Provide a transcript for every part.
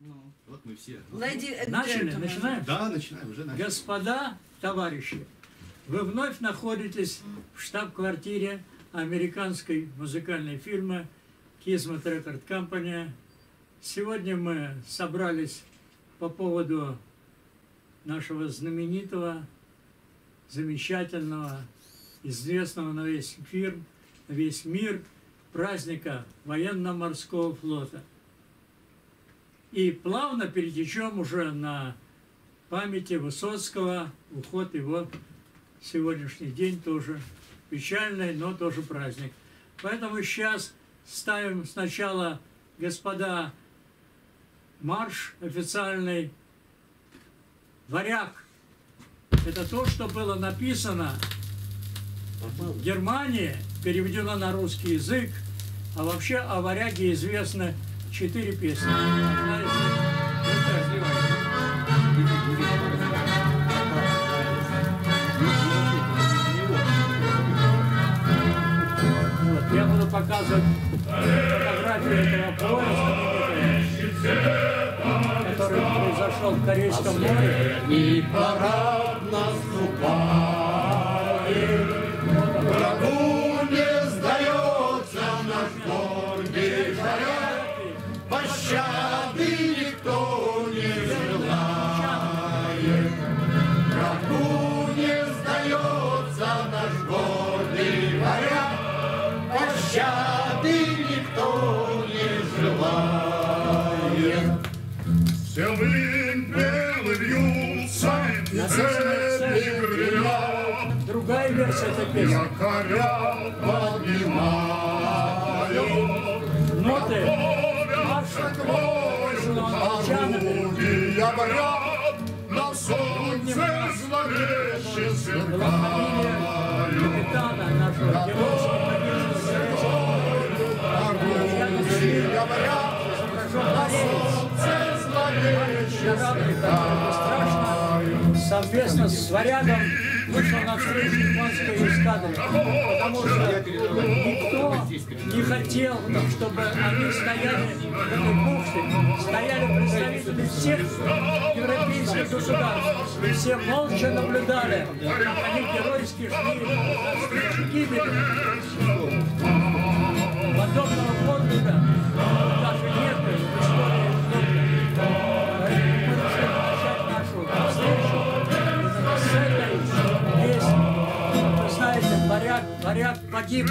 Ну. Вот мы все. Lady and Начали? Начинаем? Да, начинаем, уже начали. Господа, товарищи, вы вновь находитесь в штаб-квартире американской музыкальной фирмы Kismet Record Company. Сегодня мы собрались по поводу нашего знаменитого, замечательного, известного на весь мир, на весь мир праздника военно-морского флота. И плавно перетечем уже на памяти Высоцкого, уход его сегодняшний день тоже печальный, но тоже праздник. Поэтому сейчас ставим сначала, господа, марш официальный «Варяг». Это то, что было написано в Германии, переведено на русский язык, а вообще о «Варяге» известно четыре песни. Одна я буду показывать фотографию этого поезда, который произошел в Корейском море. И парад наступает, якоря поднимаю. Ноты Наша кровь, орудия вряд, на солнце зловеще геройски Орудия вряд, на солнце зловеще сверкают. совместно с Варягом вышел на встречу японской эскадры, потому что никто не хотел, чтобы они стояли в этой бухте, стояли представители всех европейских государств, и все молча наблюдали, как они геройски шли навстречу гибели. Подобного подвига варяг погиб,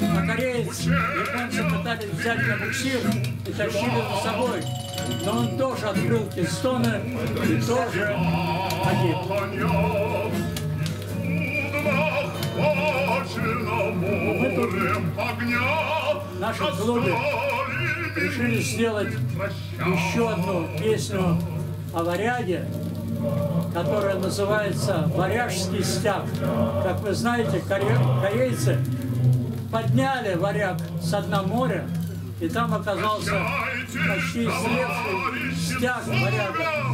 а кореец, японцы пытались взять на буксир и тащили за собой. Но он тоже открыл кестоны и тоже погиб. Мы тут В нашем клубе решили сделать еще одну песню о варяге, которая называется «Варяжский стяг». Как вы знаете, коре- корейцы подняли варяг с дна моря, и там оказался почти слепший стяг варяга.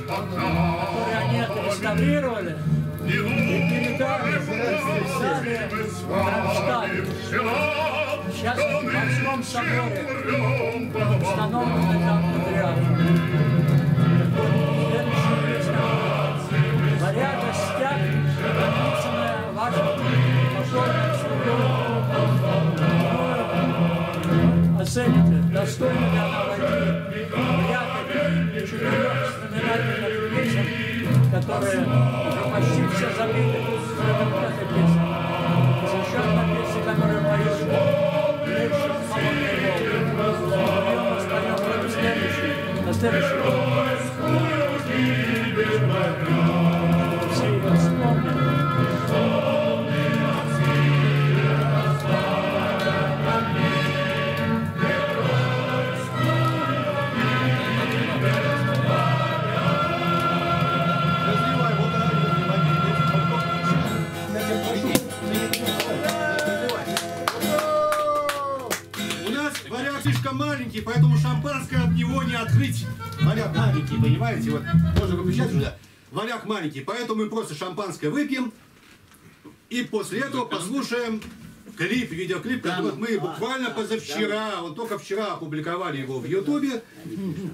который они отреставрировали и передали передали в Кронштадт. Сейчас в морском соборе там песня. Варяга стяг, написанная вашим слугой. Оцените, достойна ли она войти в ряд четырех знаменательных которые уже почти все забиты. Это вот эта песня. Еще одна песня, которую поет Леший Холодный Волк. Ее мы споем в следующий, на следующий. Поэтому шампанское от него не открыть. Варяг маленький, понимаете? Вот можно выключать уже. Варяг маленький, поэтому мы просто шампанское выпьем. И после этого послушаем клип, видеоклип, который мы буквально позавчера, он только вчера опубликовали его в Ютубе.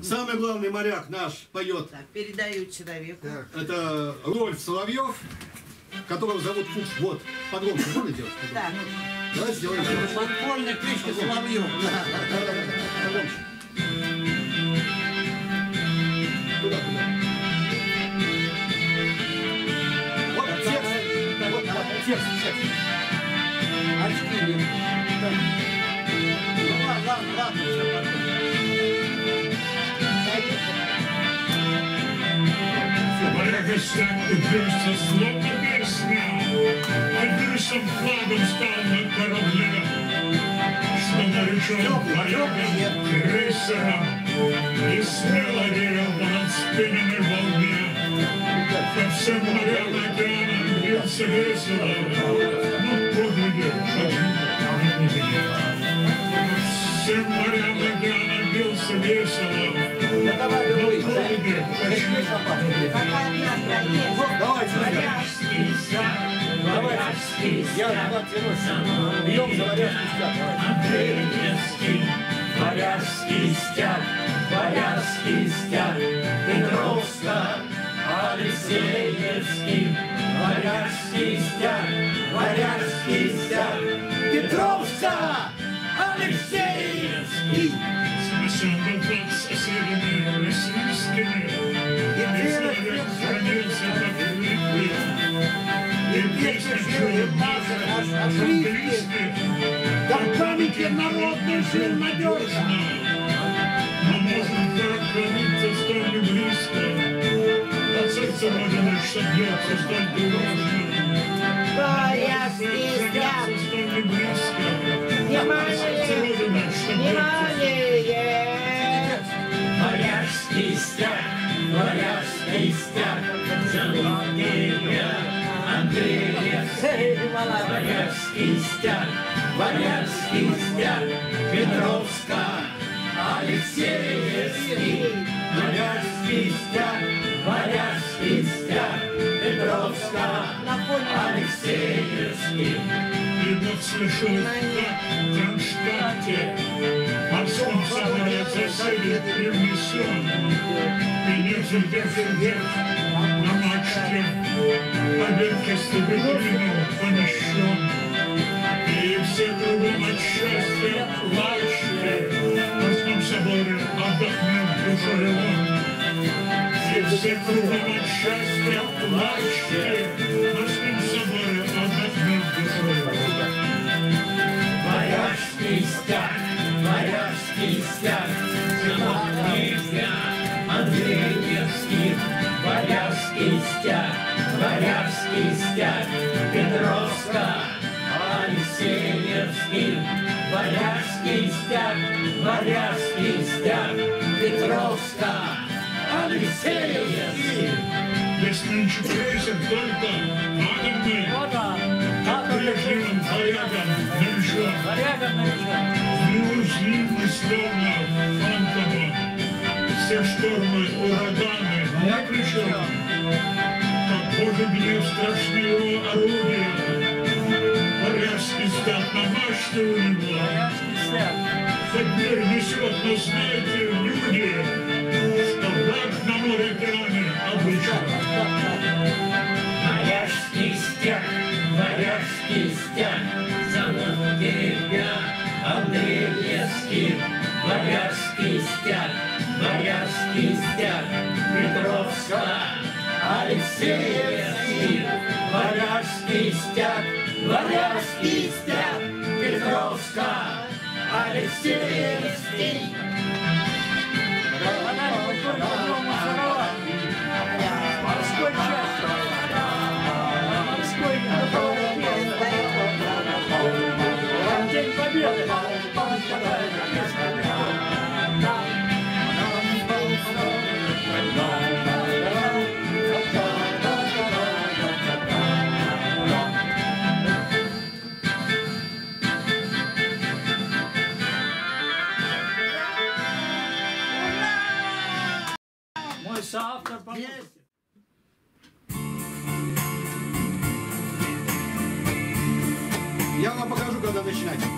Самый главный моряк наш поет. Так, передаю человеку. Это Рольф Соловьев, которого зовут Фукс. Вот, погромче можно делать? Так, Давайте сделаем. Подпольная кличка Соловьев. Погромче. Туда, туда. Вот текст. Вот, вот, текст, текст. Очки. Ну ладно, ладно, ладно, потом. Варяга стяг упрёсся, словно песня, Альберсом флагом стал на корабле, Что наречен варягом крейсером, И смело реял над спинами волне. По всем морям океанам бился весело, Но подвиги почему не Всем морям океанам бился весело, но подвиги место есть. Давайте. Давайте. Я туда тянусь. Бьем за варяжский стяг. Андреевский, Варяжский стяг, Варяжский стяг, Петровска, Алексеевский, Варяжский стяг, Варяжский стяг, Петровска, Алексеевский. Смешанный флаг с соседями российскими, И Песня чует наша английских, Как памяти народной жил надежно. Но может так храниться столь не близко, От сердца Родины, что бьется столь тревожно. Варяжский стяг. Столь не близко, Внимание! Внимание! Варяжский стяг, Варяжский стяг, Андреевский, Варяжский стяг, Варяжский стяг, Петровска, Алексеевский, Варяжский стяг, Варяжский стяг, Петровска, Алексеевский. И вот слышу, в Кронштадте Морском соборе засели привнесен И несколько вверх на мачте Поверхность стебелину помещен И все кругом от счастья плачут В Морском соборе отдохнем душой он и все кругом от счастья плачут, В Морском соборе отдохнем душой Варяжский стяг, варяжский стяг, Сынок князья Андреевский, Варяжский стяг, варяжский стяг, Петровска, Алексеевский, Варяжский стяг, варяжский стяг, Петровска, Алексеевский. Весь нынче крейсер только атомный, Вот он. как прежним варягам наречен. Варягом наречен. Неуязвимый словно фантомом, все штормы, ураганы ни при чем. Как Божий гнев страшны его орудия, Варяжский стяг на мачте у него. Мир несет, но знаете, люди, что враг на море океане обречен. Варяжский стяг, варяжский стяг, зовут тебя Андреевский, варяжский стяг, варяжский стяг, Алексеевский, варяжский стяг, варяжский стяг, Петровска, Алексеевский. Соавтор помощник. Я вам покажу, когда начинать.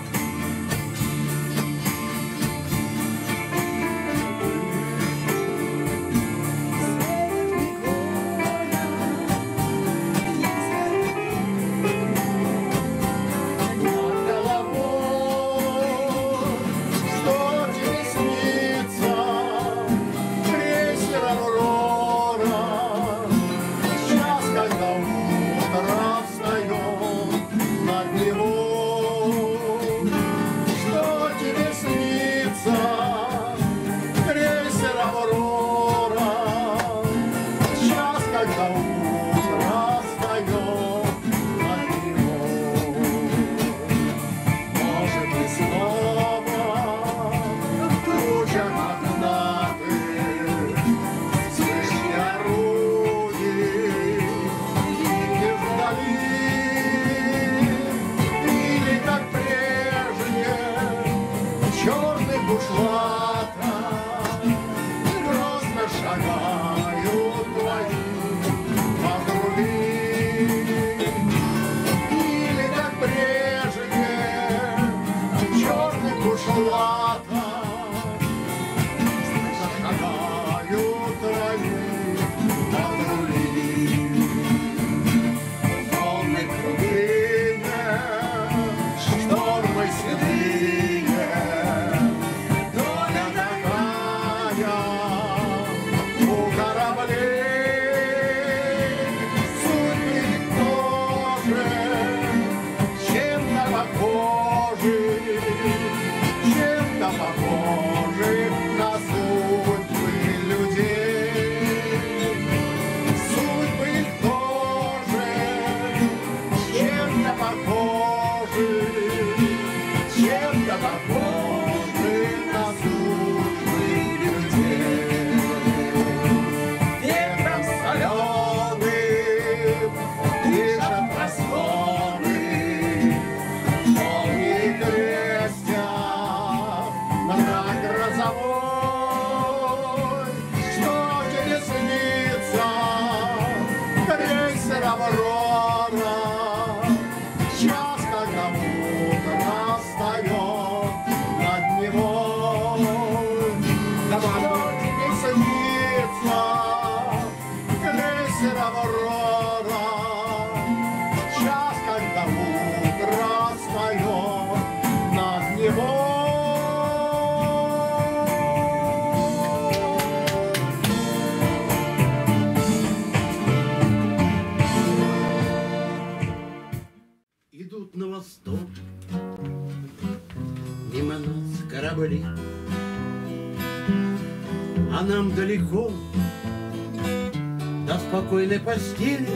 Постели.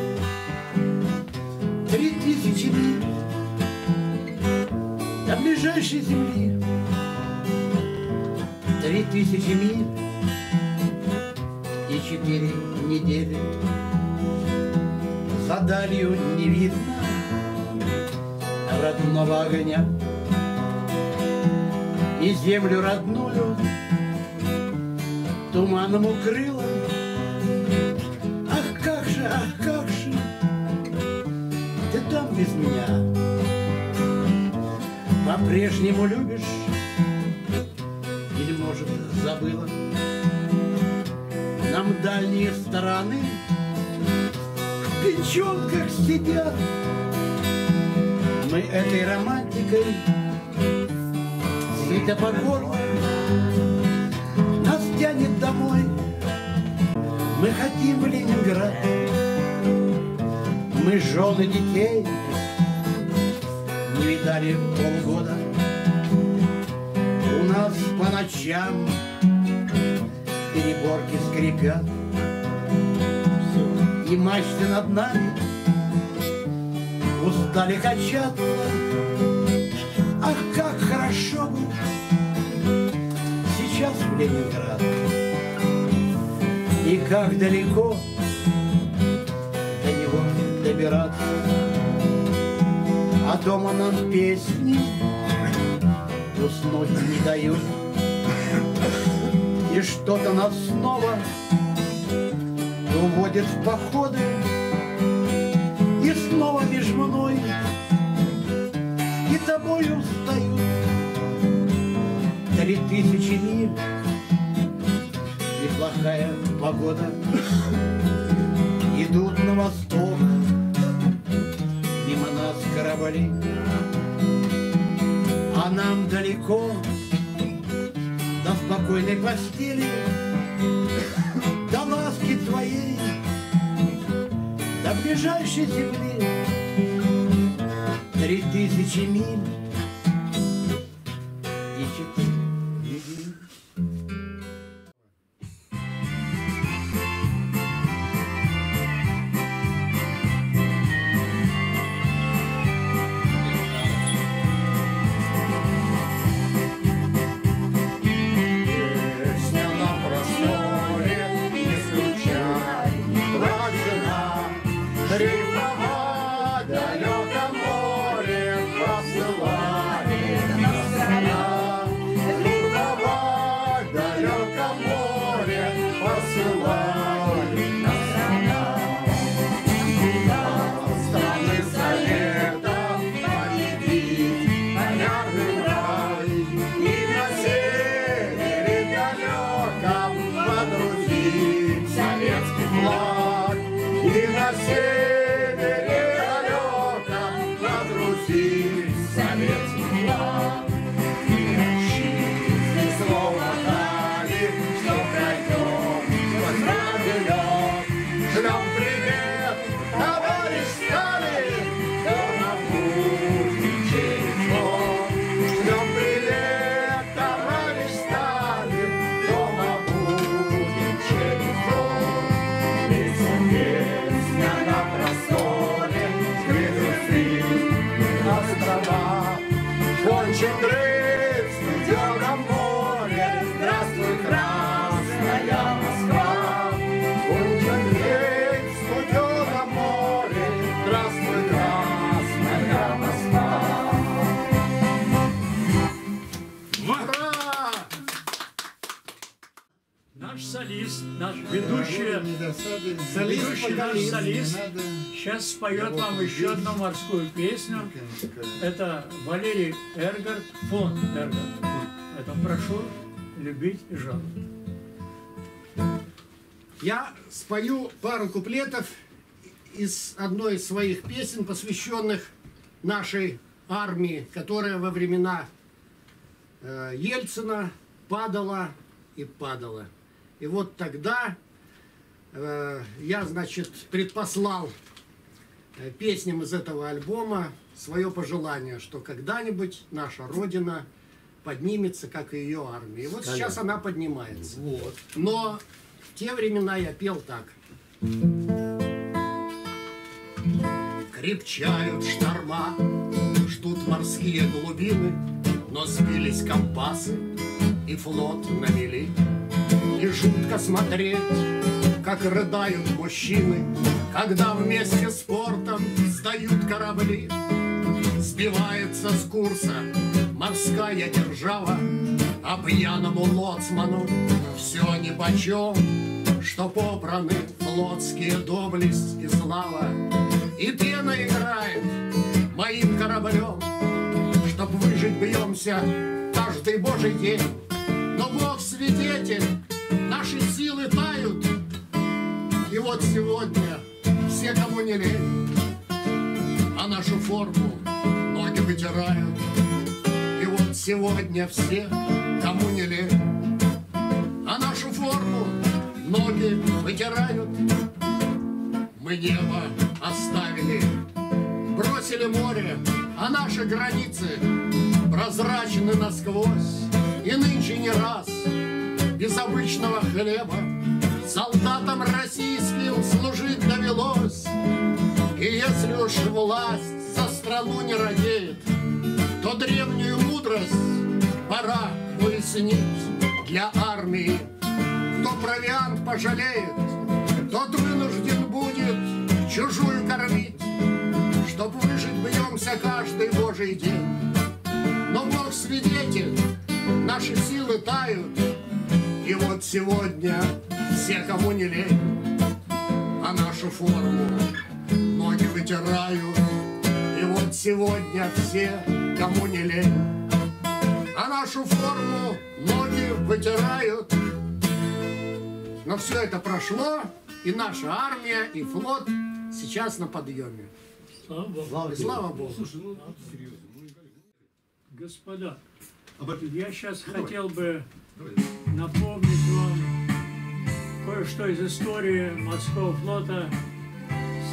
Три тысячи миль до ближайшей земли. Три тысячи миль и четыре недели. За далью не видно родного огня. И землю родную туманом укрыла печенках сидят. Мы этой романтикой Сидя по горло Нас тянет домой. Мы хотим в Ленинград. Мы жены детей Не видали полгода. У нас по ночам Переборки скрипят. И мачты над нами устали качаться. Ах, как хорошо бы сейчас в Ленинград. И как далеко до него добираться. А дома нам песни уснуть не дают. И что-то нас снова уводит в походы снова меж мной перед тобою встают. Три тысячи миль и плохая погода. Идут на восток, мимо нас корабли. А нам далеко до спокойной постели, ближайшей земли. Три тысячи миль ведущий наш солист сейчас споет вам еще одну морскую песню. Это Валерий Эргард, фон Эргард. Это прошу любить и жаловать. Я спою пару куплетов из одной из своих песен, посвященных нашей армии, которая во времена э, Ельцина падала и падала. И вот тогда я, значит, предпослал э, песням из этого альбома свое пожелание, что когда-нибудь наша Родина поднимется, как и ее армия. И вот сейчас она поднимается. Вот. Но в те времена я пел так. Крепчают шторма, ждут морские глубины, но сбились компасы и флот на мели. И жутко смотреть, как рыдают мужчины, когда вместе с портом сдают корабли. Сбивается с курса морская держава, а пьяному лоцману все нипочем, что попраны флотские доблесть и слава. И пена играет моим кораблем, Чтоб выжить бьемся каждый божий день. Но Бог свидетель, наши силы тают, И вот сегодня все, кому не лень, А нашу форму ноги вытирают. И вот сегодня все, кому не лень, А нашу форму ноги вытирают. Мы небо оставили, бросили море, а наши границы прозрачны насквозь. И нынче не раз без обычного хлеба солдатам российским служить довелось. И если уж власть за страну не радеет, то древнюю мудрость пора выяснить для армии. Кто провиант пожалеет, тот вынужден будет чужую кормить. Чтоб выжить бьемся каждый божий день. Но Бог свидетель, наши силы тают. И вот сегодня все, кому не лень, а нашу форму ноги вытирают. И вот сегодня все, кому не лень. А нашу форму ноги вытирают. Но все это прошло, и наша армия, и флот сейчас на подъеме. Слава Богу. Слава Богу. Слушай, ну серьезно. ну, Господа, я сейчас Ну, давай. хотел бы. Напомнить вам кое-что из истории морского флота,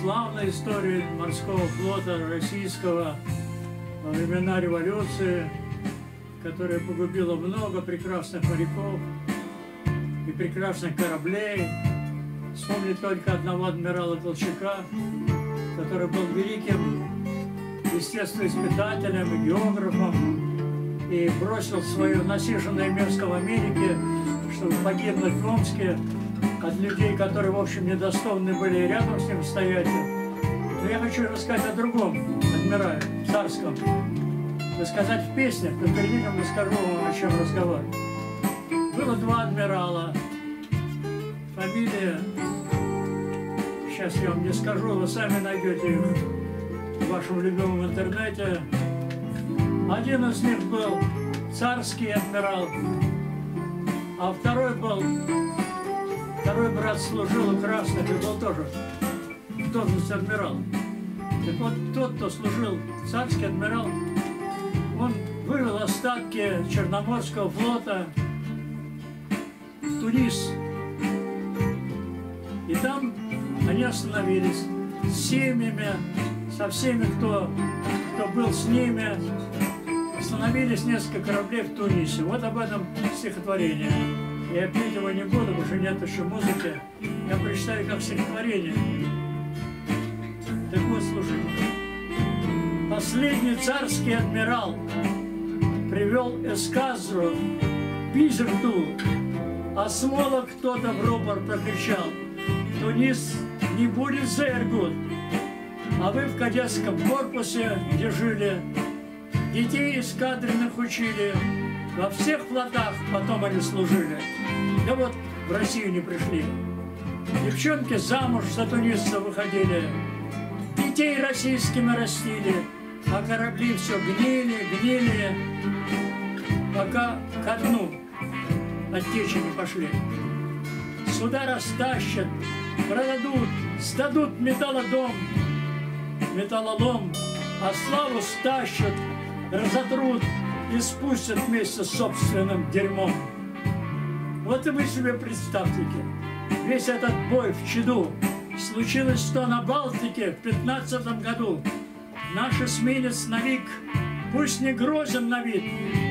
славной истории морского флота российского во времена революции, которая погубила много прекрасных моряков и прекрасных кораблей. Вспомнить только одного адмирала Колчака, который был великим естествоиспытателем и географом, и бросил свое насиженное место в Америке, чтобы погибнуть в Омске от людей, которые, в общем, недостойны были рядом с ним стоять. Но я хочу рассказать о другом адмирале, царском. Рассказать в песнях, но перед этим расскажу вам, о чем разговор. Было два адмирала. Фамилия, сейчас я вам не скажу, вы сами найдете их в вашем любимом интернете. Один из них был царский адмирал, а второй был, второй брат служил у красных и был тоже в должности адмирала. Так вот, тот, кто служил царский адмирал, он вывел остатки Черноморского флота в Тунис. И там они остановились с семьями, со всеми, кто, кто был с ними. Остановились несколько кораблей в Тунисе. Вот об этом стихотворение. Я петь его не буду, потому что нет еще музыки. Я прочитаю как стихотворение. Так вот, слушайте. Последний царский адмирал привел эскадру к Бизерту, а смола кто-то в рупор прокричал. Тунис не будет за Иргут, а вы в кадетском корпусе, где жили, детей эскадренных учили, во всех флотах потом они служили. Да вот в Россию не пришли. Девчонки замуж за тунисцев выходили, детей российскими растили, а корабли все гнили, гнили, пока ко дну от течи не пошли. Сюда растащат, продадут, сдадут металлодом, металлолом, а славу стащат, разотрут и спустят вместе с собственным дерьмом. Вот и вы себе представьте, весь этот бой в Чеду случилось что на Балтике в пятнадцатом году. Наш эсминец Навик, пусть не грозен на вид,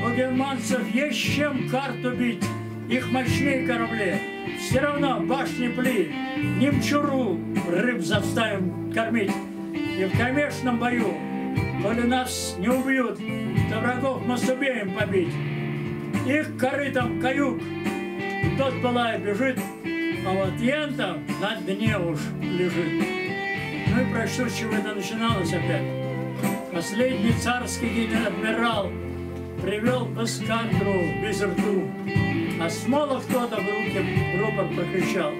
у германцев есть чем карту бить, их мощнее кораблей. Все равно башни пли, немчуру рыб заставим кормить. И в кромешном бою, коли нас не убьют, то врагов мы сумеем побить. Их корытом каюк, тот пылая бежит, а вот Янта на дне уж лежит. Ну и про с чего это начиналось опять? Последний царский генерал-адмирал привел в эскадру без рту, а смола кто-то в руки рупор прокричал.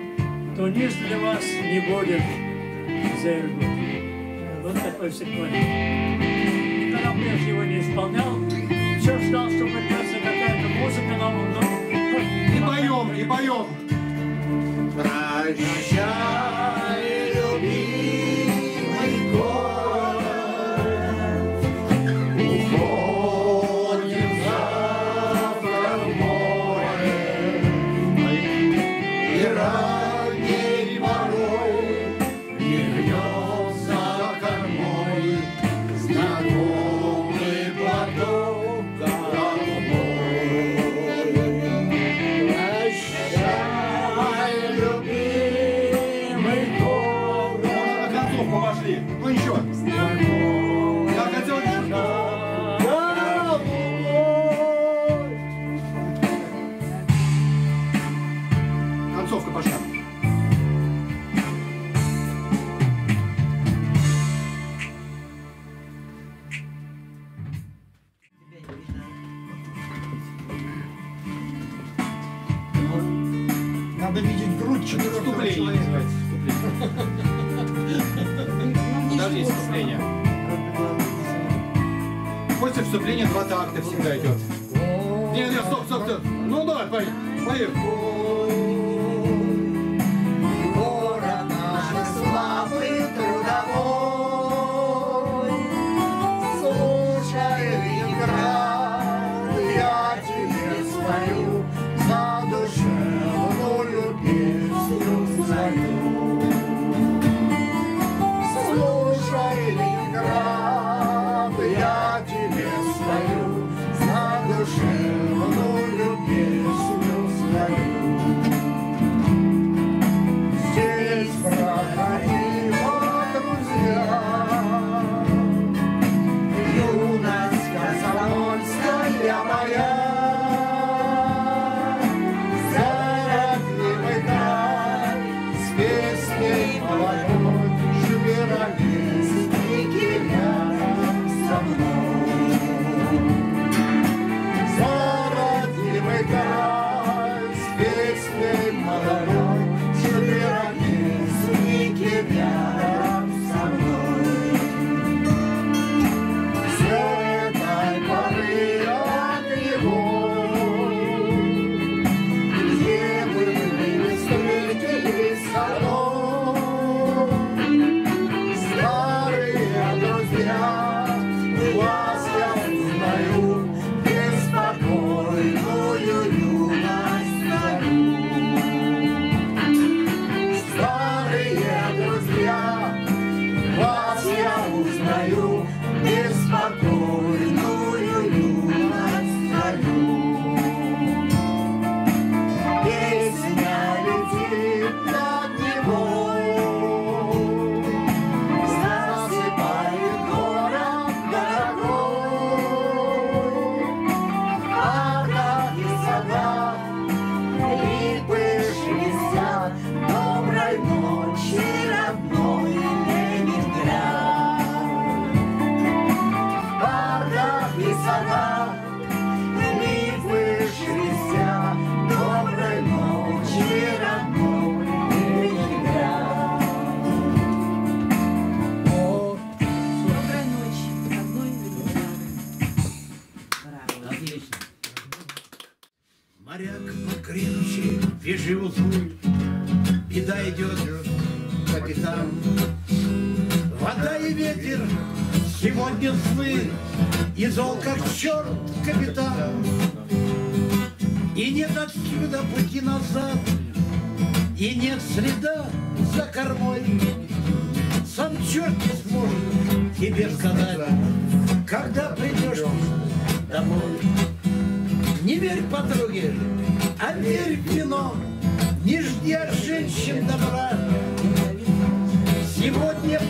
Тунис для вас не будет за Иргут. Вот такой стихотворение. Его не исполнял. Все ждал, что придется какая-то музыка нам. Но... И поем, и поем. Прощай, любимый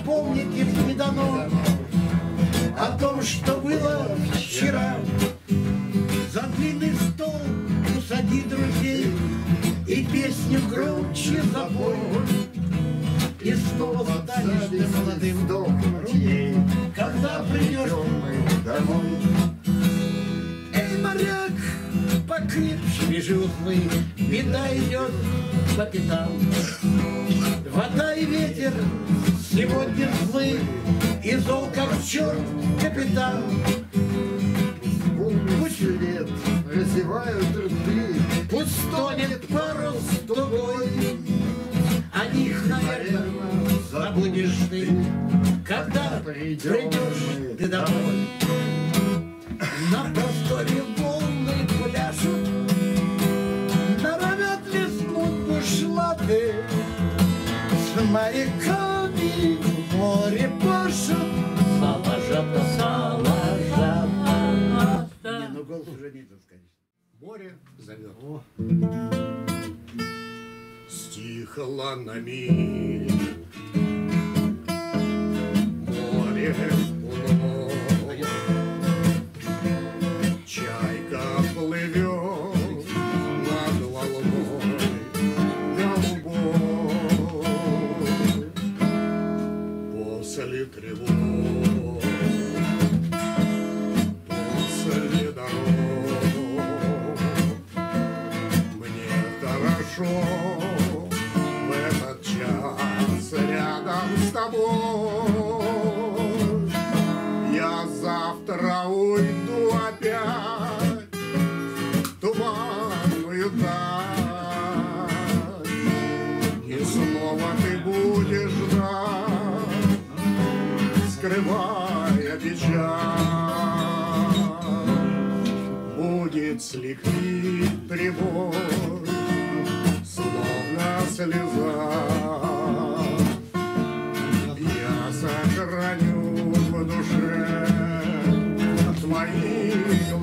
Помнить им не дано О том, что было вчера. За длинный стол усади друзей И песню громче запой. И снова станешь ты молодым друзей, Когда придешь домой. Эй, моряк, покрепче вяжи узлы, Беда идет, капитан. Вода и ветер сегодня злы, И зол как черт, капитан. Пусть лет разевают рты, Пусть стонет парус тугой, О них, наверное, забудешь ты, Когда придешь ты домой. На просторе волны пляшут, Норовят лизнуть бушлаты, С моряками в море пашут, Салажата, салажата. Не, ну голос уже не тот, конечно. Море зовет. Стихло на миг. Море уныло. Чайка плывет тобой. Я завтра уйду опять в туманную даль, И снова ты будешь ждать, скрывая печаль. Будет слегли прибор, словно слеза.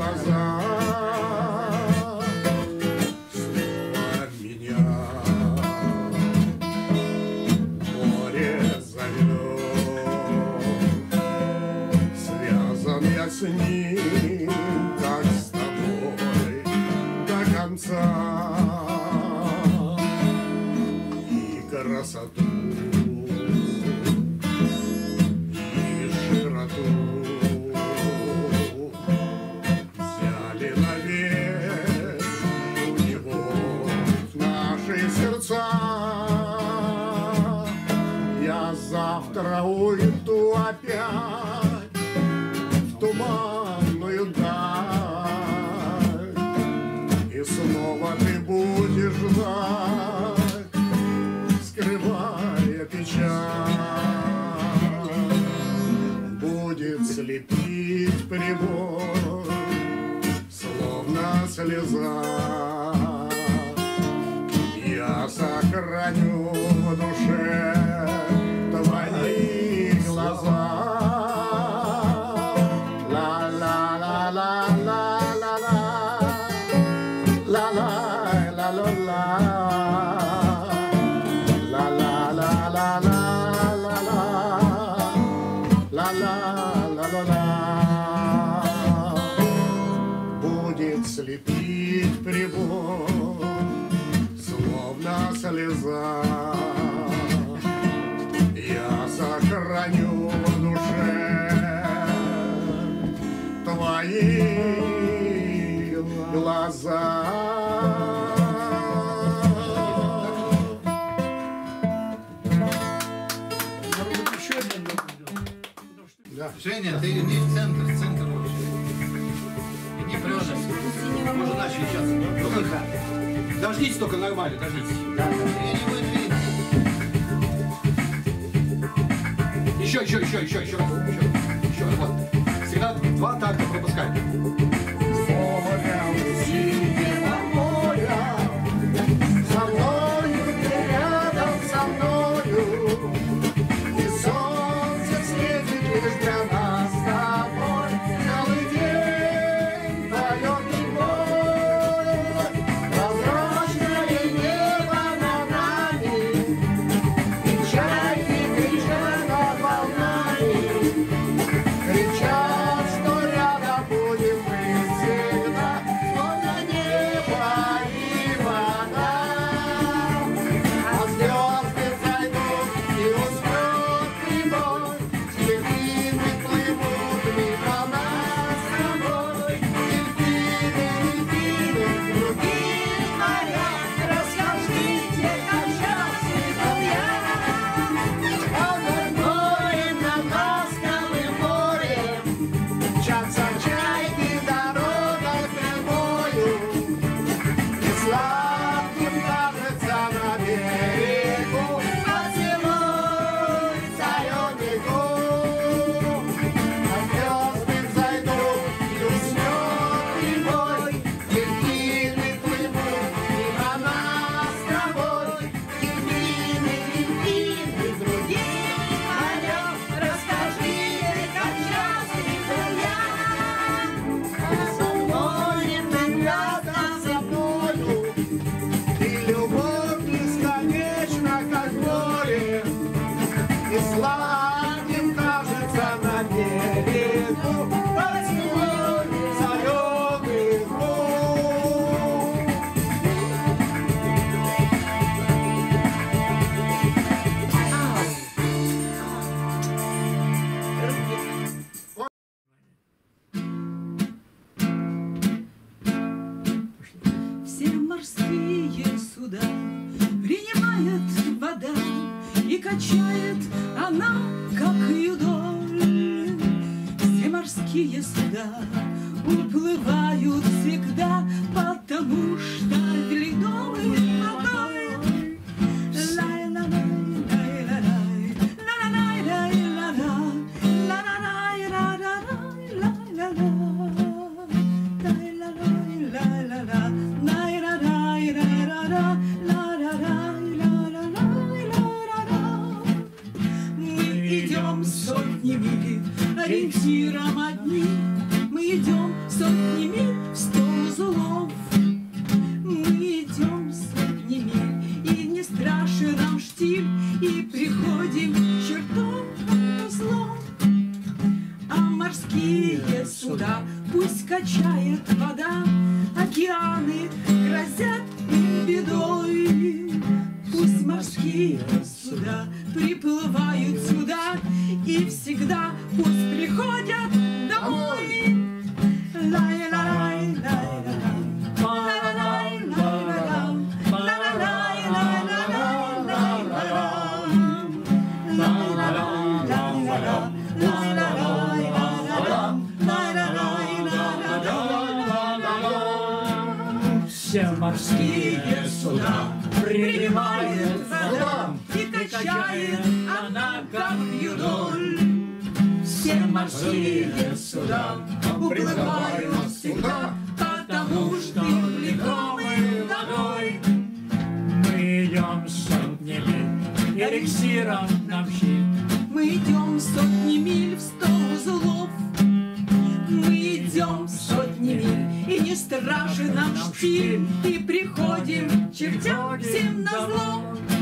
глаза, что меня море зовет. Связан я с ним, как с тобой, до конца. И красоту прибор, словно слеза. Я сохраню Женя, ты иди в центр, в центр лучше. Иди прямо. Можно начать сейчас. Ну. Дождитесь только нормально, дождитесь. Еще, еще, еще, еще, еще. Морские суда принимает вода и качает она, как юдоль. Все морские суда уплывают всегда, потому что влекомы водой. Мы идем сотнями эликсиром нам щит. Мы идем страшен нам штиль, И приходим чертям всем на зло.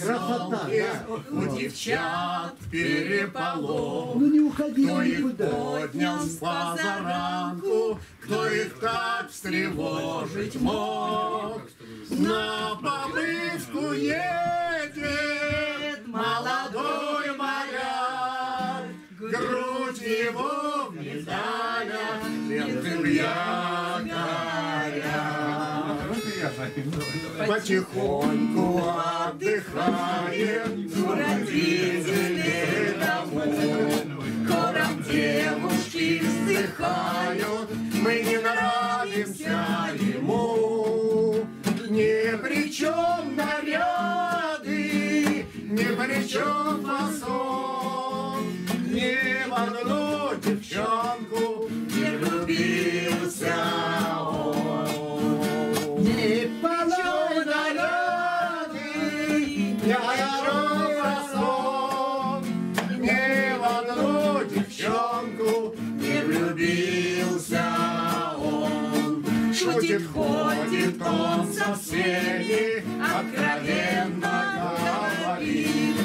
Красота, да. У девчат переполох. Ну не уходи Кто их никуда. поднял с позаранку, кто их так встревожить мог? На побывку едет молодой моряк, грудь его в медалях, лентым якоря. Потихоньку отдыхает родители домой. Хором девушки вздыхают, мы не нравимся ему. Ни при чем наряды, ни при чем фасон, ни в одну девчонку он со всеми, откровенно говорит.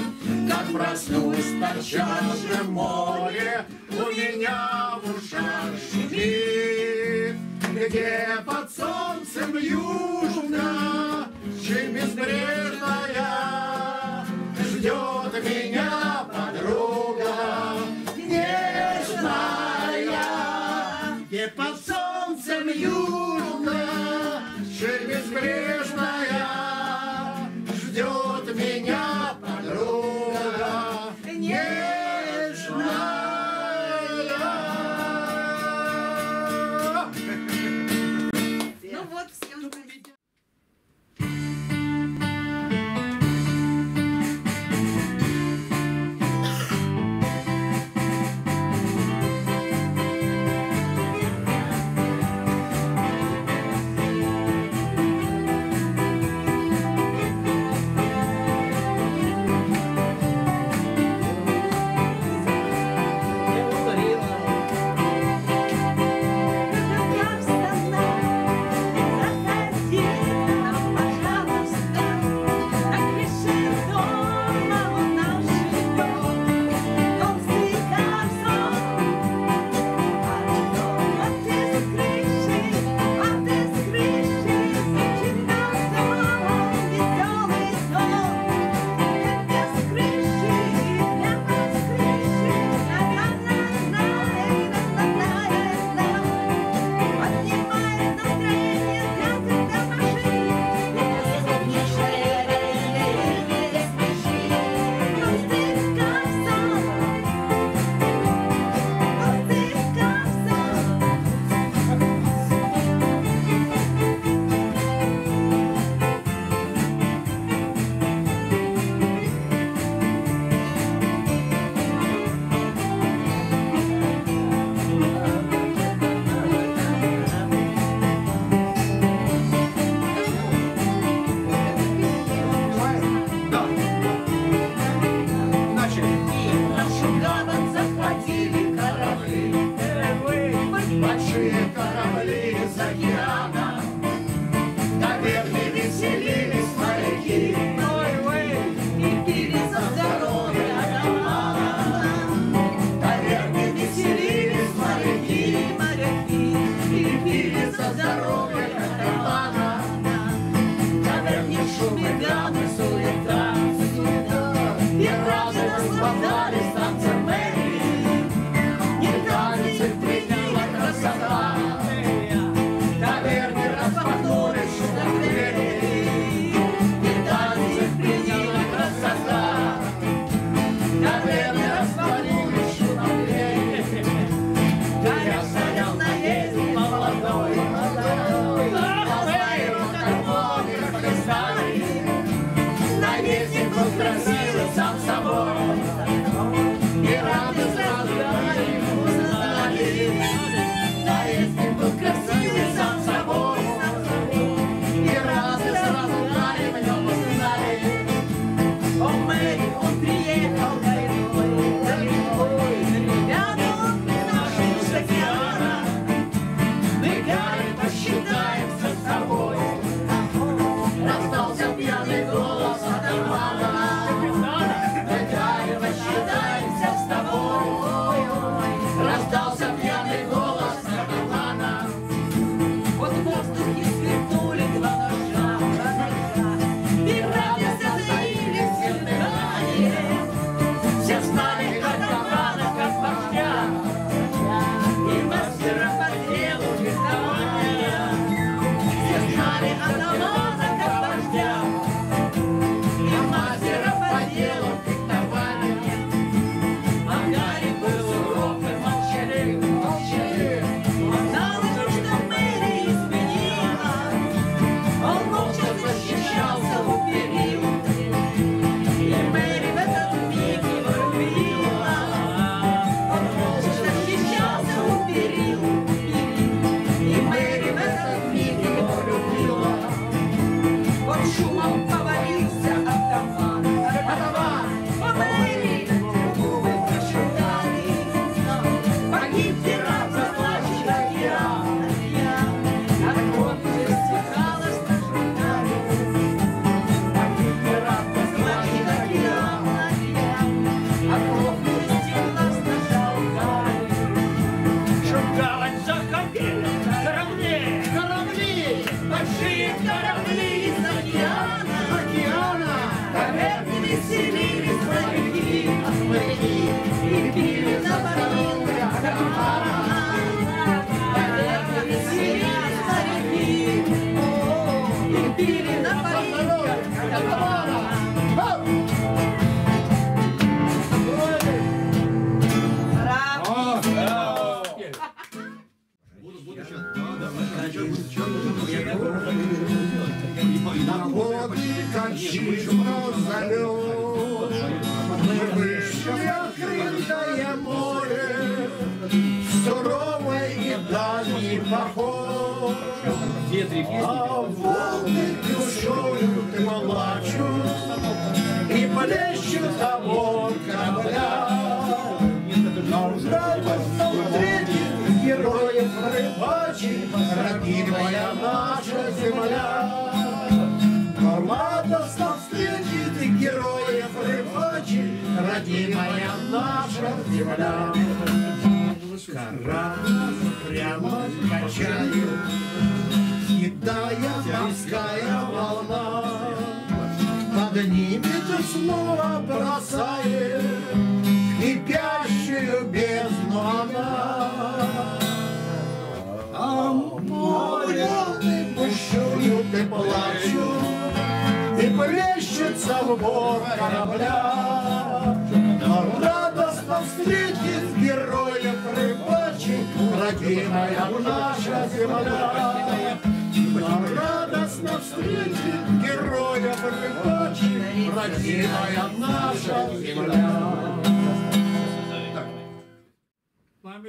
Как проснусь в торчащем море, у меня в ушах шумит. Где под солнцем южно, чем безбрежная, чем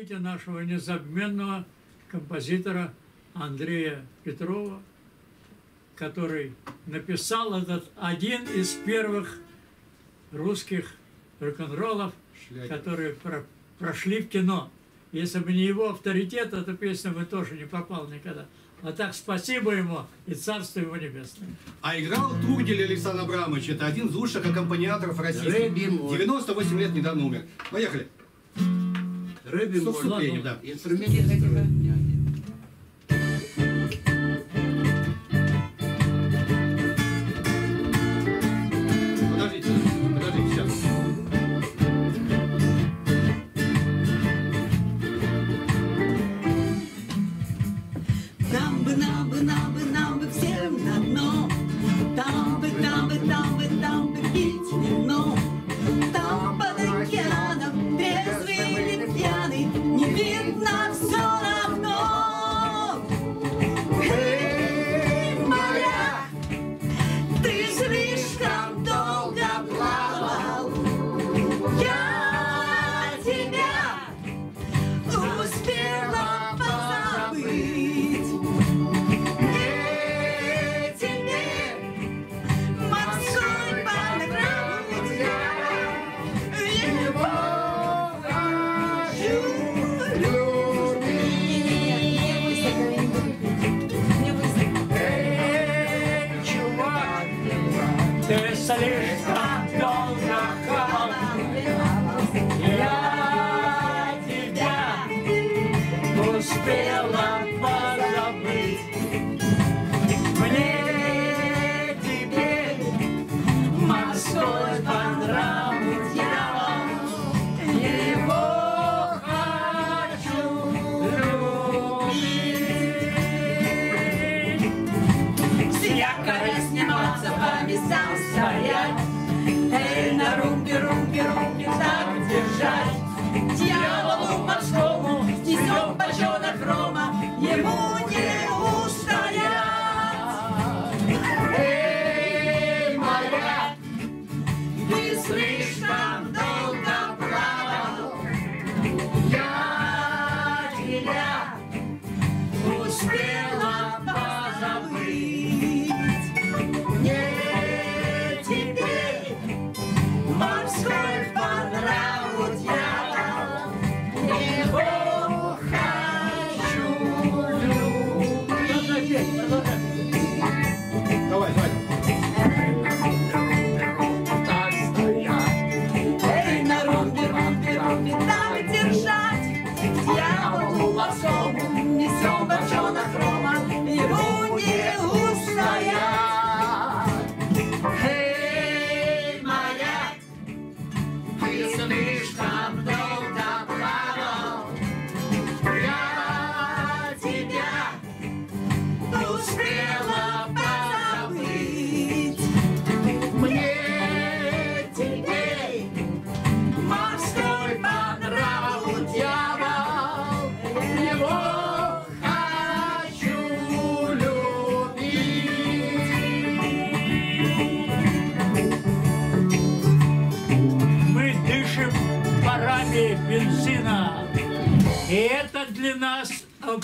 памяти нашего незабменного композитора Андрея Петрова, который написал этот один из первых русских рок-н-роллов, которые про прошли в кино. Если бы не его авторитет, эта песня бы тоже не попала никогда. А так спасибо ему и царство его небесное. А играл Тургель Александр Абрамович. Это один из лучших аккомпаниаторов России. 98 лет недавно умер. Поехали. Рэби может... Ну да. Инструмент.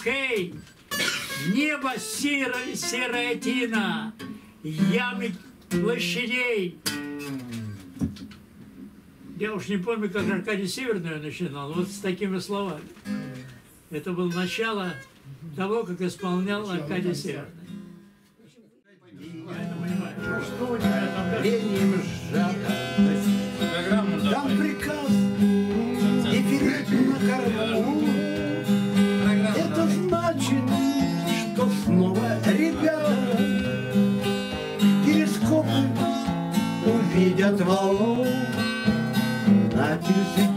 Окей. Небо серое, серая тина, ямы площадей. Я уж не помню, как Аркадий Северный начинал, вот с такими словами. Это было начало того, как исполнял Аркадий Северный. Лением сжато. Там приказ и перед на корму. Значит, что снова ребята перископы увидят волну. На пирсе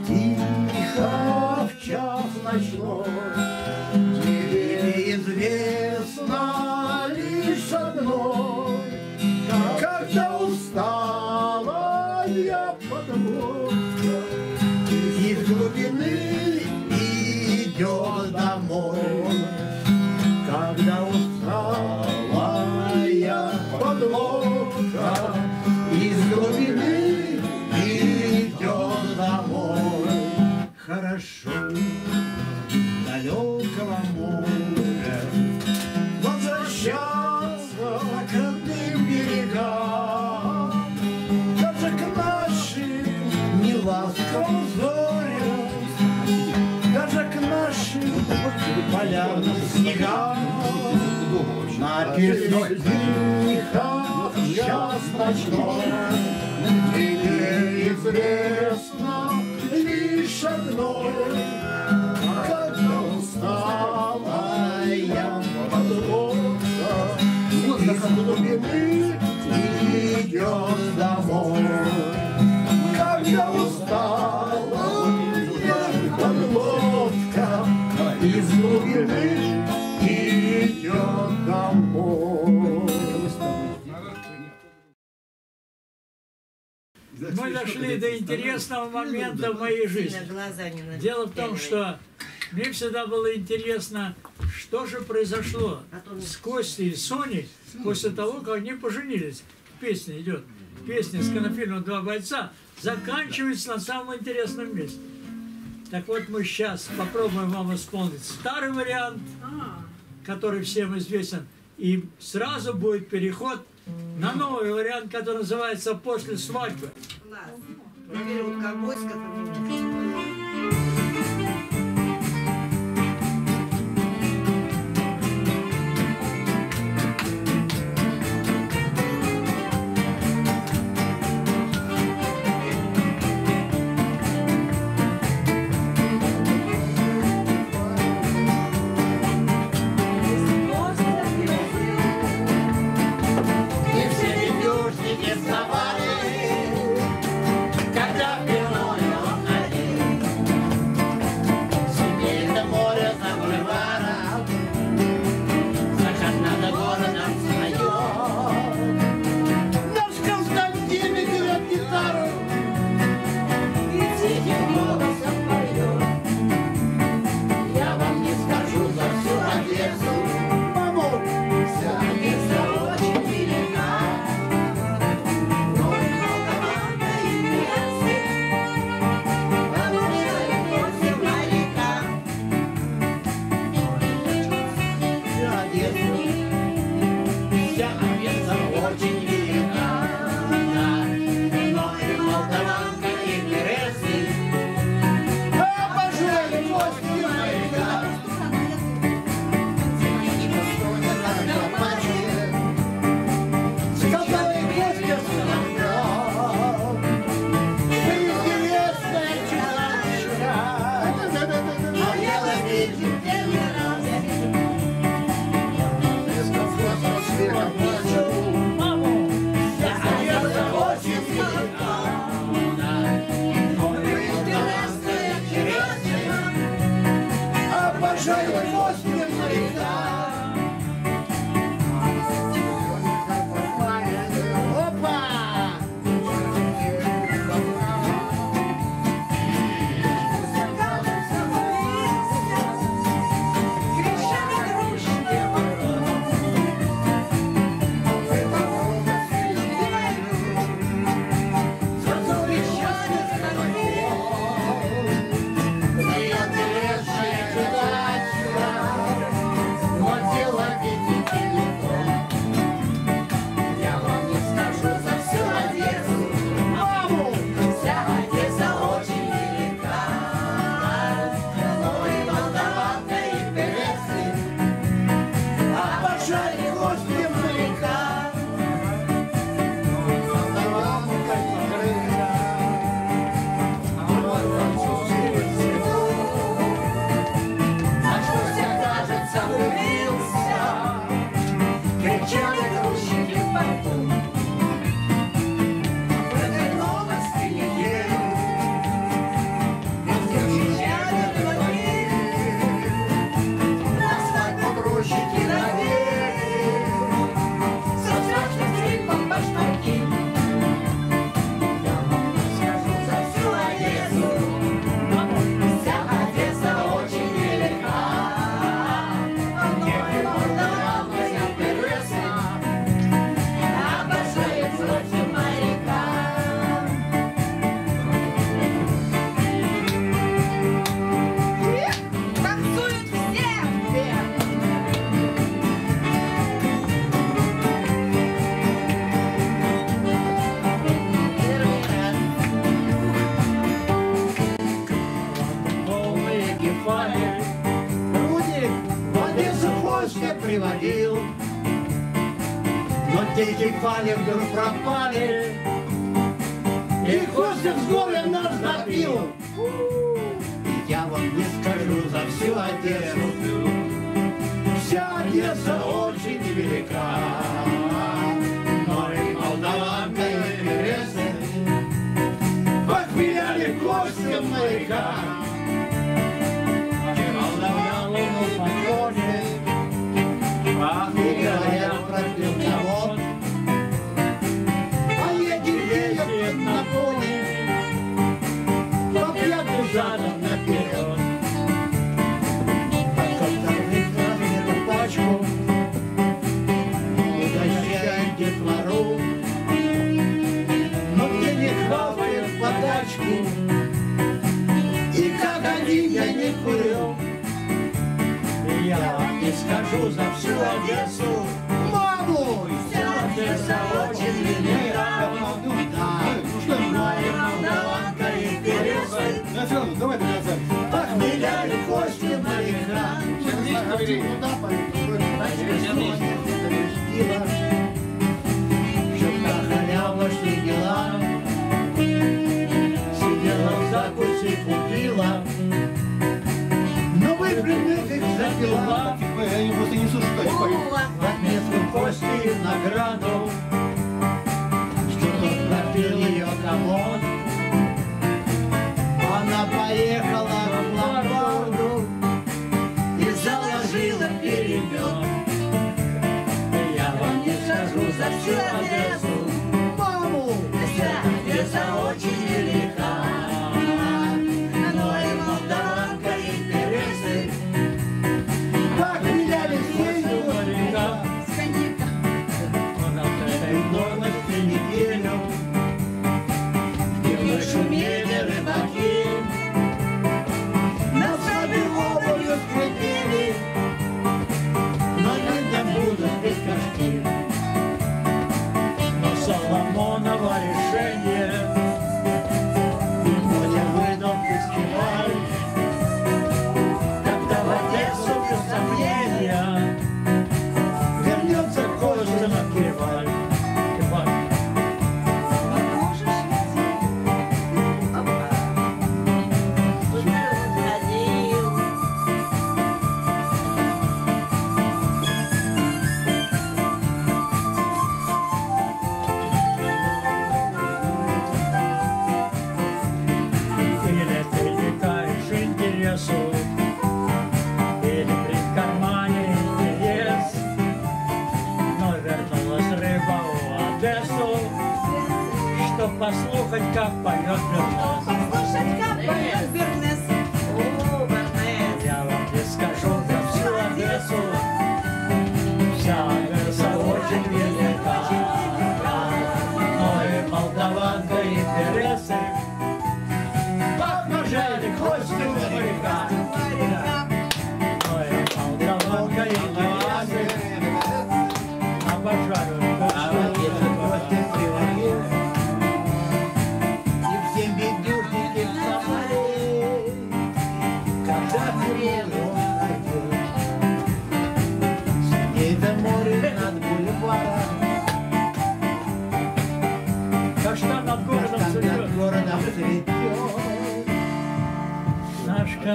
Тихо в час ночной Тебе известно лишь одно Когда устала я идет дошли до интересного момента в моей жизни. Дело в том, что мне всегда было интересно, что же произошло с Костей и Соней после того, как они поженились. Песня идет. Песня с кинофильма «Два бойца» заканчивается на самом интересном месте. Так вот, мы сейчас попробуем вам исполнить старый вариант, который всем известен, и сразу будет переход на новый вариант, который называется «После свадьбы». Класс. Проверил, вот как войско Но дикие пали вдруг пропали, И Костя с горя нас добил. И я вам не скажу за всю Одессу, Вся Одесса очень велика, Но и молдаванка, и Пересы Похмеляли Костя моряка. Я не курю. Я вам не скажу за всю Одессу, Маму! Одесса очень велика, равно, давай до конца. Похмеляли кости моряка. Куда на халяву шли дела, Сидела в закуси, купила, Их запила, Ой, Они просто не слушают, что я пою. в отметку кости награду, Что тот пропил ее комод. Она поехала в ломбарду И заложила перемет. Я вам не скажу за всю Одессу, Маму! Вся Одесса очень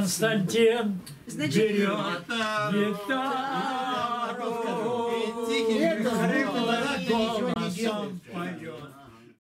Константин Значит, берет